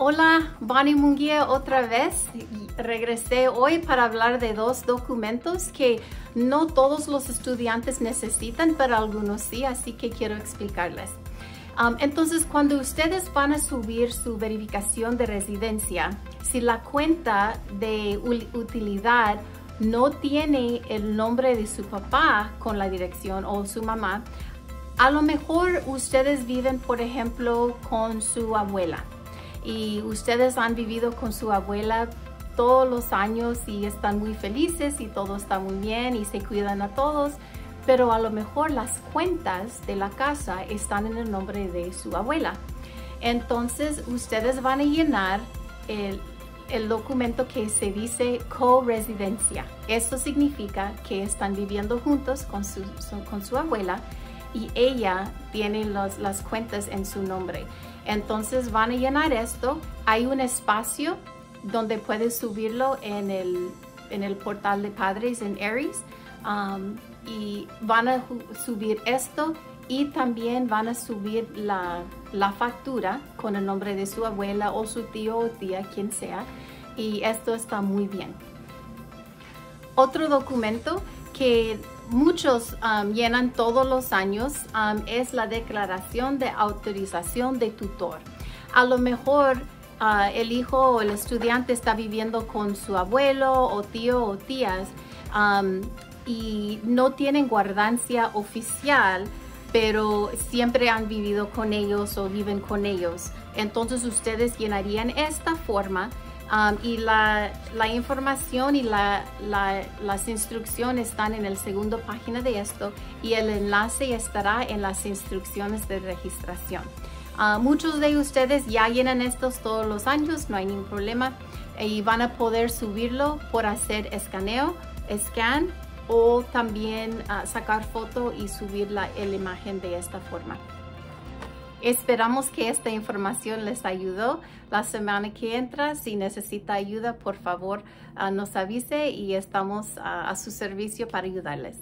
Hola, Bonnie Munguía otra vez. Regresé hoy para hablar de dos documentos que no todos los estudiantes necesitan, pero algunos sí, así que quiero explicarles. Um, entonces, cuando ustedes van a subir su verificación de residencia, si la cuenta de utilidad no tiene el nombre de su papá con la dirección o su mamá, a lo mejor ustedes viven, por ejemplo, con su abuela y ustedes han vivido con su abuela todos los años y están muy felices y todo está muy bien y se cuidan a todos, pero a lo mejor las cuentas de la casa están en el nombre de su abuela. Entonces ustedes van a llenar el, documento que se dice co-residencia. Esto significa que están viviendo juntos con su abuela y ella tiene las cuentas en su nombre. Entonces van a llenar esto. Hay un espacio donde puedes subirlo en el, en el portal de padres en Aries um, y van a subir esto y también van a subir la, la, factura con el nombre de su abuela o su tío o tía, quien sea. Y esto está muy bien. Otro documento que muchos um, llenan todos los años um, es la declaración de autorización de tutor. A lo mejor uh, el hijo o el estudiante está viviendo con su abuelo o tío o tías um, y no tienen guardancia oficial, pero siempre han vivido con ellos o viven con ellos. Entonces ustedes llenarían esta forma Y la, la, información y la, las instrucciones están en el segundo página de esto y el enlace estará en las instrucciones de registración. Uh, muchos de ustedes ya llenan estos todos los años, no hay ningún problema y van a poder subirlo por hacer escaneo, scan o también uh, sacar foto y subir la, la imagen de esta forma. Esperamos que esta información les ayudó. La semana que entra, si necesita ayuda, por favor, ah, nos avise y estamos a su servicio para ayudarles.